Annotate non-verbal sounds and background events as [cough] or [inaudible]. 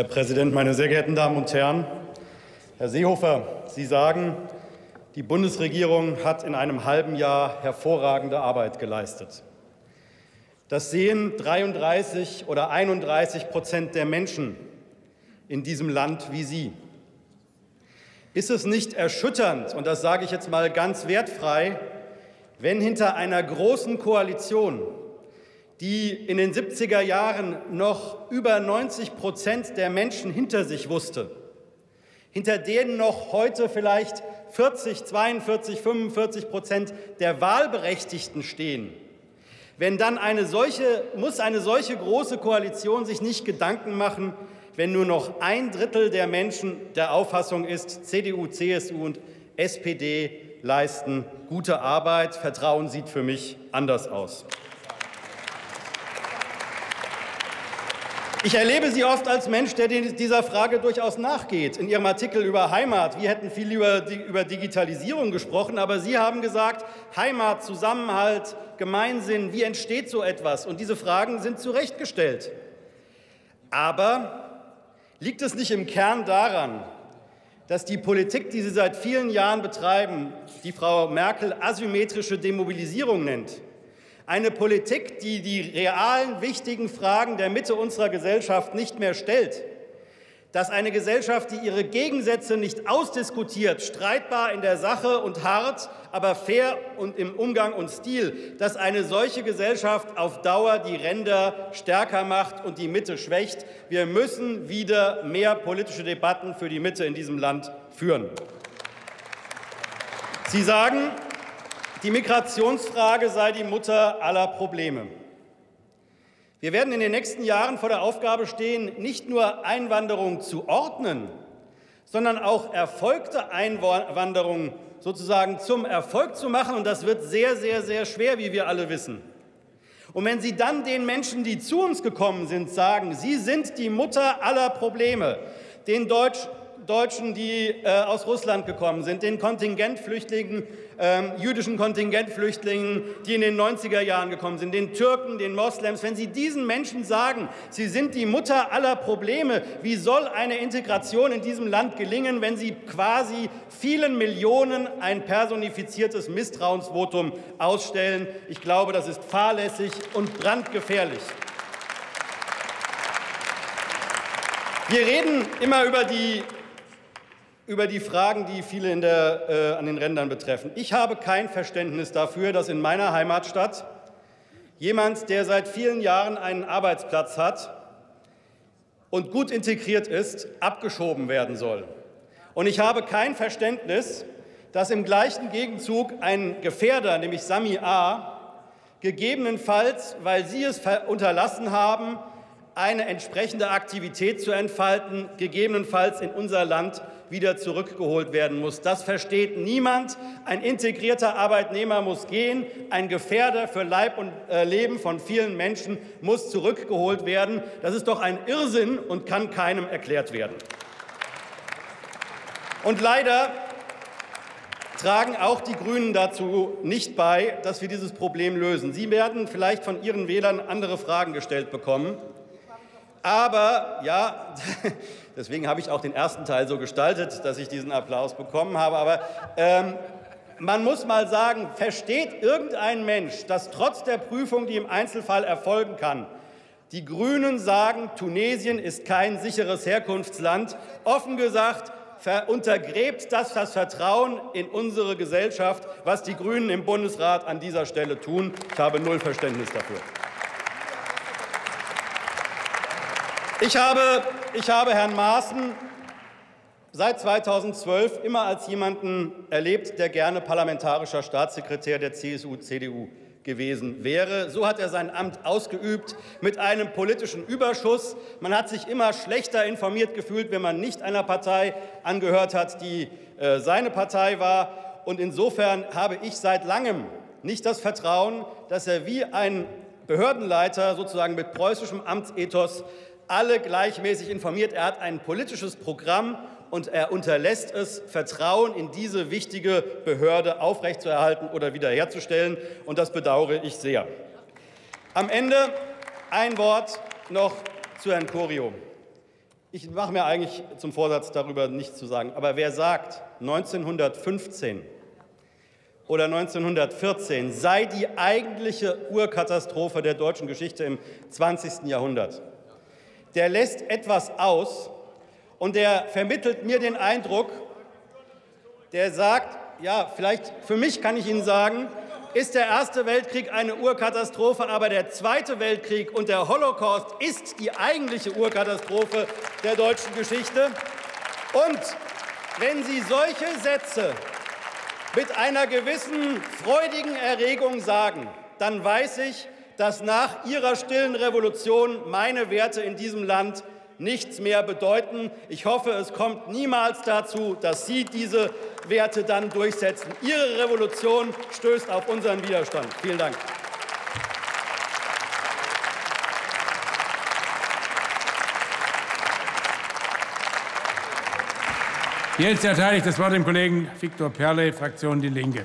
Herr Präsident, meine sehr geehrten Damen und Herren! Herr Seehofer, Sie sagen, die Bundesregierung hat in einem halben Jahr hervorragende Arbeit geleistet. Das sehen 33 oder 31 Prozent der Menschen in diesem Land wie Sie. Ist es nicht erschütternd, und das sage ich jetzt mal ganz wertfrei, wenn hinter einer großen Koalition, die in den 70er Jahren noch über 90 Prozent der Menschen hinter sich wusste, hinter denen noch heute vielleicht 40, 42, 45 Prozent der Wahlberechtigten stehen, wenn dann eine solche, muss eine solche große Koalition sich nicht Gedanken machen, wenn nur noch ein Drittel der Menschen der Auffassung ist, CDU, CSU und SPD leisten gute Arbeit. Vertrauen sieht für mich anders aus. Ich erlebe Sie oft als Mensch, der dieser Frage durchaus nachgeht. In Ihrem Artikel über Heimat, wir hätten viel über, über Digitalisierung gesprochen, aber Sie haben gesagt, Heimat, Zusammenhalt, Gemeinsinn, wie entsteht so etwas? Und diese Fragen sind zurechtgestellt. Aber liegt es nicht im Kern daran, dass die Politik, die Sie seit vielen Jahren betreiben, die Frau Merkel asymmetrische Demobilisierung nennt, eine Politik, die die realen, wichtigen Fragen der Mitte unserer Gesellschaft nicht mehr stellt. Dass eine Gesellschaft, die ihre Gegensätze nicht ausdiskutiert, streitbar in der Sache und hart, aber fair und im Umgang und Stil, dass eine solche Gesellschaft auf Dauer die Ränder stärker macht und die Mitte schwächt. Wir müssen wieder mehr politische Debatten für die Mitte in diesem Land führen. Sie sagen, die Migrationsfrage sei die Mutter aller Probleme. Wir werden in den nächsten Jahren vor der Aufgabe stehen, nicht nur Einwanderung zu ordnen, sondern auch erfolgte Einwanderung sozusagen zum Erfolg zu machen. Und das wird sehr, sehr, sehr schwer, wie wir alle wissen. Und wenn Sie dann den Menschen, die zu uns gekommen sind, sagen, Sie sind die Mutter aller Probleme, den Deutsch Deutschen, die äh, aus Russland gekommen sind, den Kontingentflüchtlingen, äh, jüdischen Kontingentflüchtlingen, die in den 90er Jahren gekommen sind, den Türken, den Moslems, wenn Sie diesen Menschen sagen, sie sind die Mutter aller Probleme, wie soll eine Integration in diesem Land gelingen, wenn Sie quasi vielen Millionen ein personifiziertes Misstrauensvotum ausstellen? Ich glaube, das ist fahrlässig und brandgefährlich. Wir reden immer über die über die Fragen, die viele der, äh, an den Rändern betreffen. Ich habe kein Verständnis dafür, dass in meiner Heimatstadt jemand, der seit vielen Jahren einen Arbeitsplatz hat und gut integriert ist, abgeschoben werden soll. Und ich habe kein Verständnis, dass im gleichen Gegenzug ein Gefährder, nämlich Sami A., gegebenenfalls, weil Sie es unterlassen haben, eine entsprechende Aktivität zu entfalten, gegebenenfalls in unser Land wieder zurückgeholt werden muss. Das versteht niemand. Ein integrierter Arbeitnehmer muss gehen. Ein Gefährder für Leib und äh, Leben von vielen Menschen muss zurückgeholt werden. Das ist doch ein Irrsinn und kann keinem erklärt werden. Und leider tragen auch die Grünen dazu nicht bei, dass wir dieses Problem lösen. Sie werden vielleicht von Ihren Wählern andere Fragen gestellt bekommen. Aber ja, [laughs] deswegen habe ich auch den ersten Teil so gestaltet, dass ich diesen Applaus bekommen habe. Aber ähm, man muss mal sagen, versteht irgendein Mensch, dass trotz der Prüfung, die im Einzelfall erfolgen kann, die Grünen sagen, Tunesien ist kein sicheres Herkunftsland. Offen gesagt, untergräbt das das Vertrauen in unsere Gesellschaft, was die Grünen im Bundesrat an dieser Stelle tun. Ich habe null Verständnis dafür. Ich habe, ich habe Herrn Maaßen seit 2012 immer als jemanden erlebt, der gerne parlamentarischer Staatssekretär der CSU-CDU gewesen wäre. So hat er sein Amt ausgeübt mit einem politischen Überschuss. Man hat sich immer schlechter informiert gefühlt, wenn man nicht einer Partei angehört hat, die äh, seine Partei war. Und insofern habe ich seit langem nicht das Vertrauen, dass er wie ein Behördenleiter sozusagen mit preußischem Amtsethos alle gleichmäßig informiert. Er hat ein politisches Programm und er unterlässt es, Vertrauen in diese wichtige Behörde aufrechtzuerhalten oder wiederherzustellen. Und das bedauere ich sehr. Am Ende ein Wort noch zu Herrn Corio. Ich mache mir eigentlich zum Vorsatz, darüber nichts zu sagen. Aber wer sagt, 1915 oder 1914 sei die eigentliche Urkatastrophe der deutschen Geschichte im 20. Jahrhundert, der lässt etwas aus und der vermittelt mir den Eindruck, der sagt, ja, vielleicht für mich kann ich Ihnen sagen, ist der Erste Weltkrieg eine Urkatastrophe, aber der Zweite Weltkrieg und der Holocaust ist die eigentliche Urkatastrophe der deutschen Geschichte. Und wenn Sie solche Sätze mit einer gewissen freudigen Erregung sagen, dann weiß ich, dass nach Ihrer stillen Revolution meine Werte in diesem Land nichts mehr bedeuten. Ich hoffe, es kommt niemals dazu, dass Sie diese Werte dann durchsetzen. Ihre Revolution stößt auf unseren Widerstand. Vielen Dank. Jetzt erteile ich das Wort dem Kollegen Viktor Perle, Fraktion Die Linke.